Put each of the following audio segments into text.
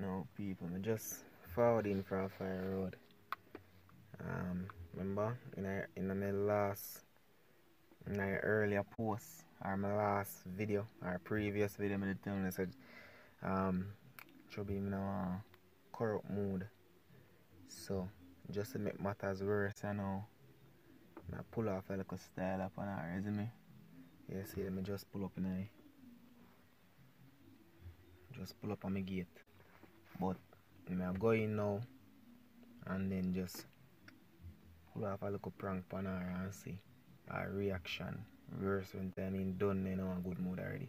now, people, I just forwarding from Fire Road. Um, remember in a, in my last, in my earlier post or my last video or previous video, I tell I said, um, should be in a corrupt mood. So just to make matters worse, I know, I pull off a little style up on our resume. Yeah, see, let me just pull up in a just pull up on my gate but I'm going now and then just pull off a little prank on her and see her reaction worse when time in done you know a good mood already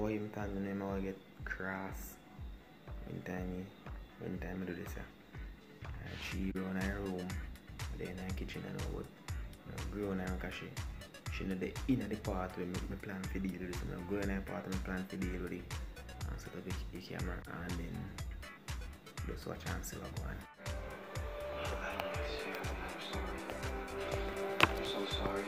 But the whole him time the name I will get cross when time when time I do this. Uh, she run her room, then in her kitchen and all. But I grow on her because she she know the inner the part where me, me plan to deal with it. So I go in her part and me plan to deal with it and set up the, the camera and then just watch and see what go on. I'm so sorry.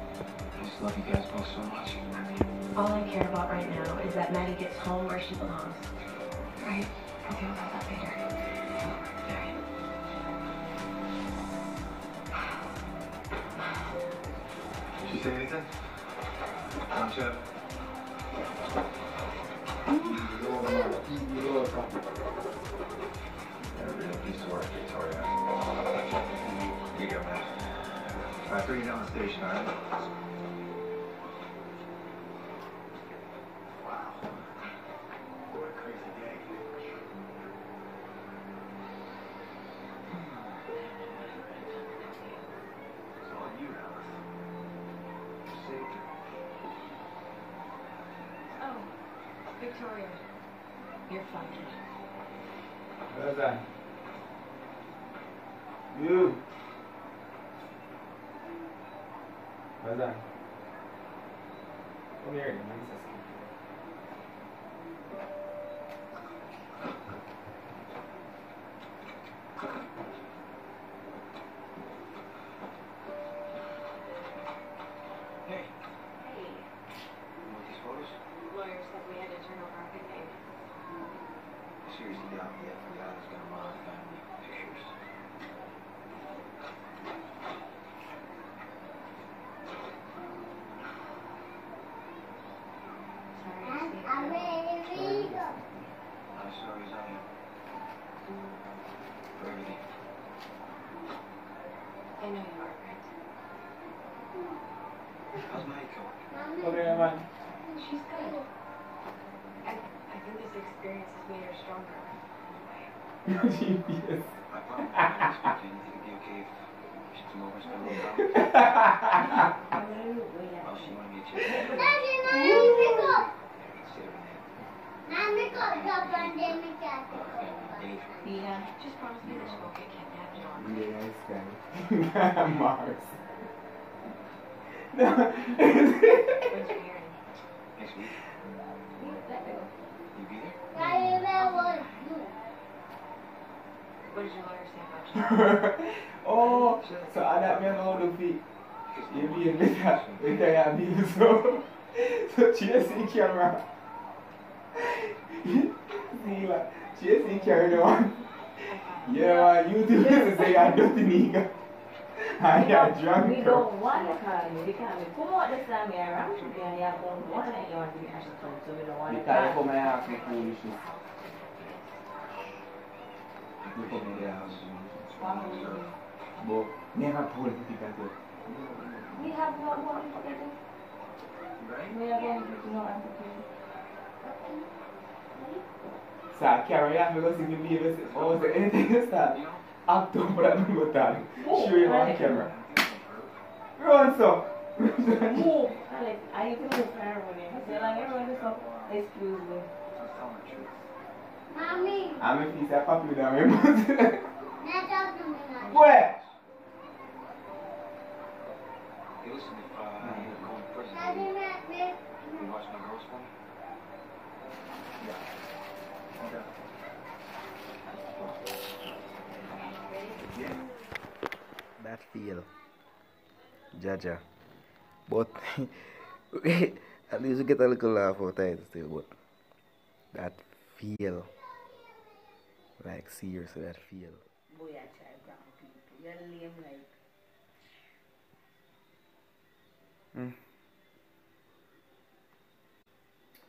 I just love you guys both so much. All I care about right now is that Maddie gets home where she belongs. Right? I'll deal with all that later. Did she say anything? Chef. Yeah, real piece of work, Victoria. Here you go, man. I'll throw you down the station, all right? Victoria. You're fine. Where's that? You. Where's that? Come here, let me see. Hey, Hey, you want these photos? lawyer said we had to turn over our good name. Seriously, the FBI is gonna run family pictures. Sorry, sweetheart. Not as sorry as I am. For everything. I know you are, Brent. How's Maggie going? Come here, man. She's good. I, I think this experience has made her stronger. Genius. I promise. I think it'd be okay if she come over and spend a little time with you. I'm gonna wait Oh, out. she wanna meet you. Stay over Yeah, just promise me that she won't get kidnapped. Yeah, Mars. There? What did your lawyer about oh, so anak me know the feet. You be later, later ya be so. So she just see camera. see Neela. Chasing carried on. Yeah, you do this say you're dirty nigga. And you're drunk. We don't want to call me because we come out this time around and you have one one and you want to be come so we don't want to Because you call. come and ask me foolishness. You come in there and ask me foolishness. But never politics at all. We have one together. We have one to know and to So I carry on because if you leave us, oh, so anything you start, act up for that number time. Show you on camera. Run so. Move! Alex, I used to move for everybody. I like everyone just up, excuse me. Just tell the truth. Mommy, I'm a piece of paper down my mouth. now talk to me now. Where? Hey, listen, if uh, you go to prison, Daddy, will Matt, Matt. you watch my girls for me? That feel. Jaja. But at least you get a little laugh out of it still, but that feel. Like seriously that feel. Boy, I try brown people. You're lame like. Mm.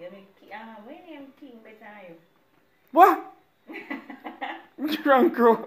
You make King, uh, when name King better What? you? Drunk crow.